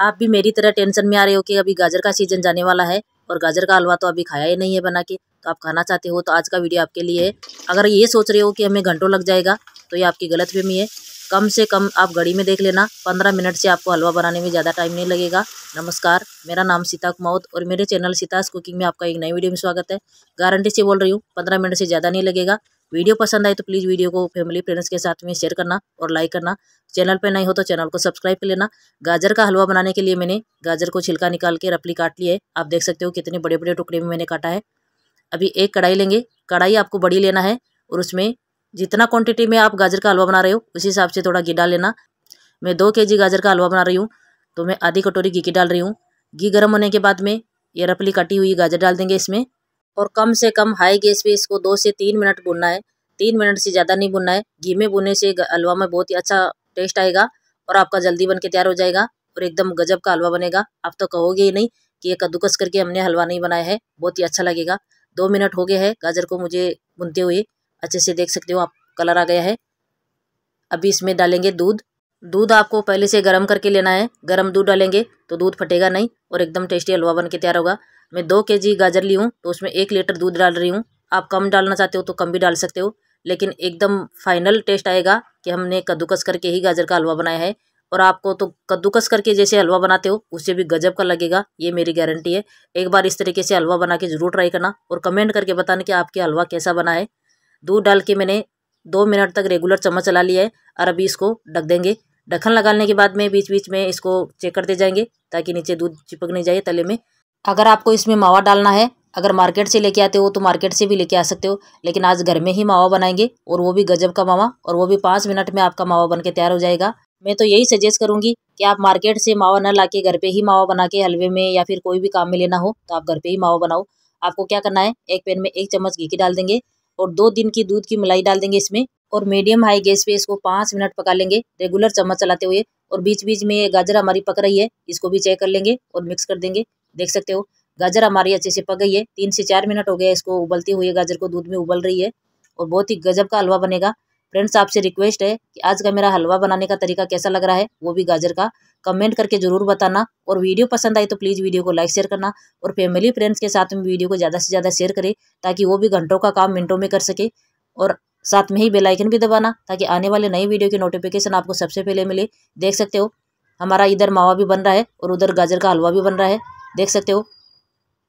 आप भी मेरी तरह टेंशन में आ रहे हो कि अभी गाजर का सीज़न जाने वाला है और गाजर का हलवा तो अभी खाया ही नहीं है बना के तो आप खाना चाहते हो तो आज का वीडियो आपके लिए है। अगर ये सोच रहे हो कि हमें घंटों लग जाएगा तो ये आपकी गलत है। कम से कम आप घड़ी में देख लेना, पंद्रह मिनट से आपको हलवा बनाने में ज़्यादा टाइम नहीं लगेगा। नमस्कार, मेरा नाम सीता कुमाउत और मेरे चैनल सीतास कुकिंग में आपका एक नई वीडियो में स्वागत है। गारंटी से बोल रही हूँ, पंद्रह मिनट से ज़्यादा नहीं लगेगा। वीडियो पसंद आए तो प्लीज़ वीडियो को फैमिली फ्रेंड्स के साथ में शेयर करना और लाइक करना। चैनल पर नहीं हो तो चैनल को सब्सक्राइब कर लेना। गाजर का हलवा बनाने के लिए मैंने गाजर को छिलका निकाल के रफली काट लिया है। आप देख सकते हो कितने बड़े बड़े टुकड़े में मैंने काटा है। अभी एक कढ़ाई लेंगे। कढ़ाई आपको बड़ी लेना है और उसमें जितना क्वांटिटी में आप गाजर का हलवा बना रहे हो, उसी हिसाब से थोड़ा घी डाल लेना। मैं दो के गाजर का हलवा बना रही हूँ तो मैं आधी कटोरी घी की डाल रही हूँ। घी गर्म होने के बाद में ये रफली कटी हुई गाजर डाल देंगे इसमें। और कम से कम हाई गैस पे इसको दो से तीन मिनट भुनना है। तीन मिनट से ज़्यादा नहीं भुनना है। घी में भुनने से हलवा में बहुत ही अच्छा टेस्ट आएगा और आपका जल्दी बन के तैयार हो जाएगा और एकदम गजब का हलवा बनेगा। आप तो कहोगे ही नहीं कि ये कद्दूकस करके हमने हलवा नहीं बनाया है। बहुत ही अच्छा लगेगा। दो मिनट हो गए हैं गाजर को मुझे भुनते हुए। अच्छे से देख सकते हो आप, कलर आ गया है। अभी इसमें डालेंगे दूध। दूध आपको पहले से गर्म करके लेना है। गर्म दूध डालेंगे तो दूध फटेगा नहीं और एकदम टेस्टी हलवा बन के तैयार होगा। मैं दो के जी गाजर ली हूँ तो उसमें एक लीटर दूध डाल रही हूँ। आप कम डालना चाहते हो तो कम भी डाल सकते हो, लेकिन एकदम फाइनल टेस्ट आएगा कि हमने कद्दूकस करके ही गाजर का हलवा बनाया है। और आपको तो कद्दूकस करके जैसे हलवा बनाते हो, उससे भी गजब का लगेगा, ये मेरी गारंटी है। एक बार इस तरीके से हलवा बना के ज़रूर ट्राई करना और कमेंट करके बताना कि आपके हलवा कैसा बना है। दूध डाल के मैंने दो मिनट तक रेगुलर चम्मच चला लिया है और अभी इसको ढक देंगे। ढक्कन लगाने के बाद में बीच बीच में इसको चेक करते जाएँगे, ताकि नीचे दूध चिपक नहीं जाए तले में। अगर आपको इसमें मावा डालना है, अगर मार्केट से लेके आते हो तो मार्केट से भी लेके आ सकते हो, लेकिन आज घर में ही मावा बनाएँगे, और वो भी गजब का मावा, और वो भी पाँच मिनट में आपका मावा बन के तैयार हो जाएगा। मैं तो यही सजेस्ट करूँगी कि आप मार्केट से मावा न ला के घर पे ही मावा बना के हलवे में या फिर कोई भी काम में लेना हो तो आप घर पे ही मावा बनाओ। आपको क्या करना है, एक पैन में एक चम्मच घी की डाल देंगे, और दो दिन की दूध की मलाई डाल देंगे इसमें और मीडियम हाई गैस पे इसको पाँच मिनट पका लेंगे रेगुलर चम्मच चलाते हुए। और बीच बीच में ये गाजर हमारी पक रही है, इसको भी चेक कर लेंगे और मिक्स कर देंगे। देख सकते हो, गाजर हमारी अच्छे से पक गई है। तीन से चार मिनट हो गया इसको उबलती हुई गाजर को दूध में उबल रही है और बहुत ही गजब का हलवा बनेगा। फ्रेंड्स आपसे रिक्वेस्ट है कि आज का मेरा हलवा बनाने का तरीका कैसा लग रहा है, वो भी गाजर का। कमेंट करके ज़रूर बताना और वीडियो पसंद आई तो प्लीज़ वीडियो को लाइक शेयर करना और फैमिली फ्रेंड्स के साथ में वीडियो को ज़्यादा से ज़्यादा शेयर करें ताकि वो भी घंटों का काम मिनटों में कर सके। और साथ में ही बेलाइकन भी दबाना ताकि आने वाले नई वीडियो की नोटिफिकेशन आपको सबसे पहले मिले। देख सकते हो, हमारा इधर मावा भी बन रहा है और उधर गाजर का हलवा भी बन रहा है। देख सकते हो,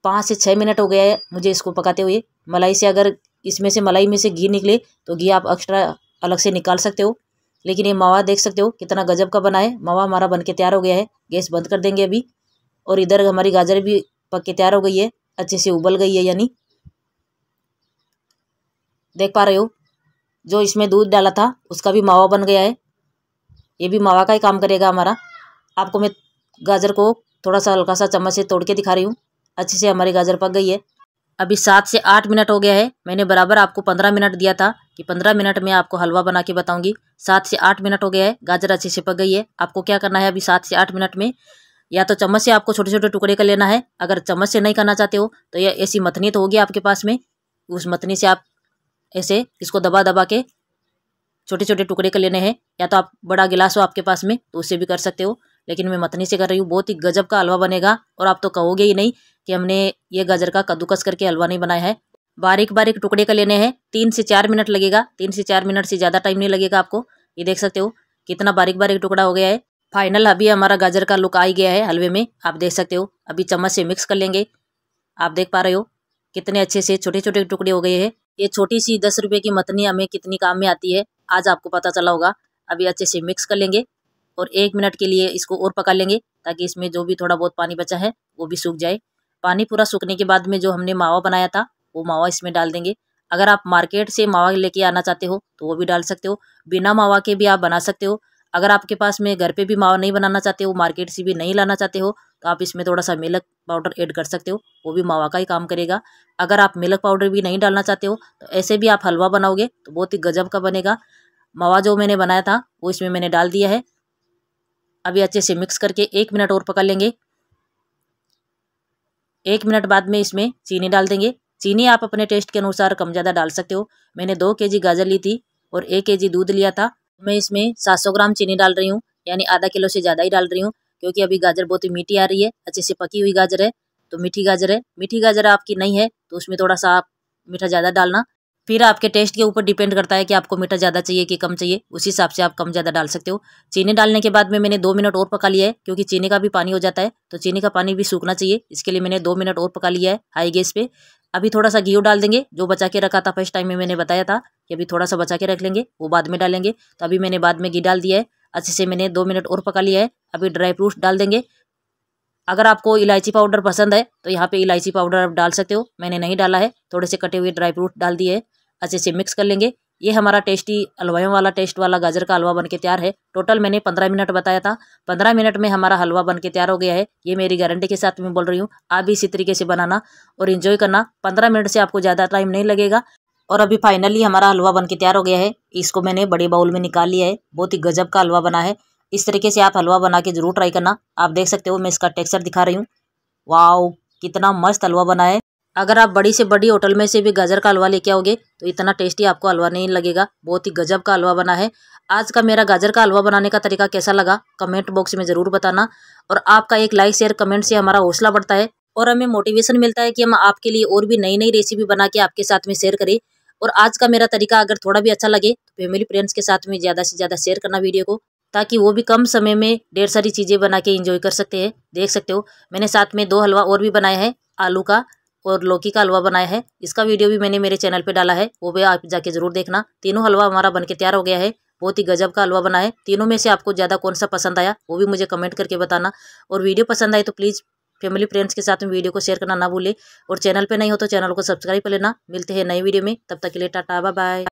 पाँच से छः मिनट हो गया है मुझे इसको पकाते हुए। मलाई से अगर इसमें से मलाई में से घी निकले तो घी आप एक्स्ट्रा अलग से निकाल सकते हो। लेकिन ये मावा देख सकते हो, कितना गजब का बना है। मावा हमारा बन के तैयार हो गया है। गैस बंद कर देंगे अभी। और इधर हमारी गाजर भी पक के तैयार हो गई है। अच्छे से उबल गई है, यानी। देख पा रहे हो जो इसमें दूध डाला था, उसका भी मावा बन गया है। ये भी मावा का ही काम करेगा हमारा। आपको मैं गाजर को थोड़ा सा हल्का सा चम्मच से तोड़ के दिखा रही हूँ। अच्छे से हमारी गाजर पक गई है। अभी सात से आठ मिनट हो गया है। मैंने बराबर आपको पंद्रह मिनट दिया था कि पंद्रह मिनट में आपको हलवा बना के बताऊँगी। सात से आठ मिनट हो गया है। गाजर अच्छे से पक गई है। आपको क्या करना है अभी सात से आठ मिनट में? या तो चम्मच से आपको छोटे छोटे टुकड़े कर लेना है। अगर चम्मच से नहीं करना चाहते हो तो ये ऐसी मथनी तो होगी आपके पास में। उस मथनी से आप ऐसे इसको दबा दबा के छोटे छोटे टुकड़े कर लेने हैं। या तो आप बड़ा गिलास हो आपके पास में तो उससे भी कर सकते हो। लेकिन मैं मथनी से कर रही हूँ, बहुत ही गजब का हलवा बनेगा। और आप तो कहोगे ही नहीं कि हमने ये गाजर का कद्दूकस करके हलवा नहीं बनाया है। बारीक बारीक टुकड़े का लेने हैं। तीन से चार मिनट लगेगा। तीन से चार मिनट से ज़्यादा टाइम नहीं लगेगा आपको। ये देख सकते हो, कितना बारीक बारीक टुकड़ा हो गया है। फाइनल अभी हमारा गाजर का लुक आ ही गया है हलवे में। आप देख सकते हो, अभी चम्मच से मिक्स कर लेंगे। आप देख पा रहे हो कितने अच्छे से छोटे छोटे टुकड़े हो गए हैं। ये छोटी सी दस रुपये की मतनी हमें कितनी काम में आती है, आज आपको पता चला होगा। अभी अच्छे से मिक्स कर लेंगे और एक मिनट के लिए इसको और पका लेंगे ताकि इसमें जो भी थोड़ा बहुत पानी बचा है, वो भी सूख जाए। पानी पूरा सूखने के बाद में जो हमने मावा बनाया था, वो मावा इसमें डाल देंगे। अगर आप मार्केट से मावा लेके आना चाहते हो तो वो भी डाल सकते हो। बिना मावा के भी आप बना सकते हो। अगर आपके पास में घर पे भी मावा नहीं बनाना चाहते हो, मार्केट से भी नहीं लाना चाहते हो तो आप इसमें थोड़ा सा मिल्क पाउडर ऐड कर सकते हो, वो भी मावा का ही काम करेगा। अगर आप मिल्क पाउडर भी नहीं डालना चाहते हो तो ऐसे भी आप हलवा बनाओगे तो बहुत ही गजब का बनेगा। मावा जो मैंने बनाया था, वो इसमें मैंने डाल दिया है। अभी अच्छे से मिक्स करके एक मिनट और पका लेंगे। एक मिनट बाद में इसमें चीनी डाल देंगे। चीनी आप अपने टेस्ट के अनुसार कम ज़्यादा डाल सकते हो। मैंने दो के गाजर ली थी और एक के दूध लिया था। मैं इसमें 700 ग्राम चीनी डाल रही हूँ, यानी आधा किलो से ज़्यादा ही डाल रही हूँ, क्योंकि अभी गाजर बहुत ही मीठी आ रही है, अच्छे से पकी हुई गाजर है तो मीठी गाजर है। मीठी गाजर आपकी नहीं है तो उसमें थोड़ा सा आप मीठा ज़्यादा डालना फिर आपके टेस्ट के ऊपर डिपेंड करता है कि आपको मीठा ज़्यादा चाहिए कि कम चाहिए, उसी हिसाब से आप कम ज़्यादा डाल सकते हो। चीनी डालने के बाद में मैंने दो मिनट और पका लिया है, क्योंकि चीनी का भी पानी हो जाता है तो चीनी का पानी भी सूखना चाहिए। इसके लिए मैंने दो मिनट और पका लिया है हाई गैस पे। अभी थोड़ा सा घी डाल देंगे, जो बचा के रखा था फ़र्स्ट टाइम में मैंने बताया था कि अभी थोड़ा सा बचा के रख लेंगे, वो बाद में डालेंगे। तो अभी मैंने बाद में घी डाल दिया है, अच्छे से मैंने दो मिनट और पका लिया है। अभी ड्राई फ्रूट्स डाल देंगे। अगर आपको इलायची पाउडर पसंद है तो यहाँ पे इलायची पाउडर आप डाल सकते हो, मैंने नहीं डाला है, थोड़े से कटे हुए ड्राई फ्रूट डाल दिए है। अच्छे से मिक्स कर लेंगे। ये हमारा टेस्टी हलवाइयों वाला टेस्ट वाला गाजर का हलवा बन के तैयार है। टोटल मैंने पंद्रह मिनट बताया था। पंद्रह मिनट में हमारा हलवा बन के तैयार हो गया है। ये मेरी गारंटी के साथ मैं बोल रही हूँ, आप भी इसी तरीके से बनाना और इन्जॉय करना। पंद्रह मिनट से आपको ज़्यादा टाइम नहीं लगेगा। और अभी फाइनली हमारा हलवा बन के तैयार हो गया है। इसको मैंने बड़े बाउल में निकाल लिया है। बहुत ही गजब का हलवा बना है। इस तरीके से आप हलवा बना के ज़रूर ट्राई करना। आप देख सकते हो, मैं इसका टेक्सचर दिखा रही हूँ। वाओ कितना मस्त हलवा बना है। अगर आप बड़ी से बड़ी होटल में से भी गाजर का हलवा लेके आओगे तो इतना टेस्टी आपको हलवा नहीं लगेगा। बहुत ही गजब का हलवा बना है। आज का मेरा गाजर का हलवा बनाने का तरीका कैसा लगा कमेंट बॉक्स में ज़रूर बताना। और आपका एक लाइक शेयर कमेंट से हमारा हौसला बढ़ता है। और हमें मोटिवेशन मिलता है कि हम आपके लिए और भी नई नई रेसिपी बना के आपके साथ में शेयर करें। और आज का मेरा तरीका अगर थोड़ा भी अच्छा लगे तो फैमिली फ्रेंड्स के साथ में ज़्यादा से ज़्यादा शेयर करना वीडियो को, ताकि वो भी कम समय में ढेर सारी चीज़ें बना के इंजॉय कर सकते हैं। देख सकते हो, मैंने साथ में दो हलवा और भी बनाया है, आलू का। और लौकी का हलवा बनाया है। इसका वीडियो भी मैंने मेरे चैनल पे डाला है, वो भी आप जाके ज़रूर देखना। तीनों हलवा हमारा बनके तैयार हो गया है। बहुत ही गजब का हलवा बना है। तीनों में से आपको ज़्यादा कौन सा पसंद आया, वो भी मुझे कमेंट करके बताना। और वीडियो पसंद आए तो प्लीज़ फैमिली फ्रेंड्स के साथ में वीडियो को शेयर करना ना भूलें। और चैनल पर नहीं हो तो चैनल को सब्सक्राइब कर लेना। मिलते हैं नई वीडियो में। तब तक के लिए टाटा बाय